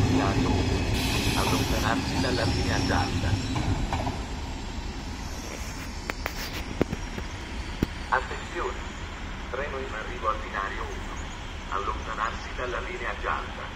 avviato Allontanarsi dalla linea gialla. Attenzione! Treno in arrivo al binario 1. Allontanarsi dalla linea gialla.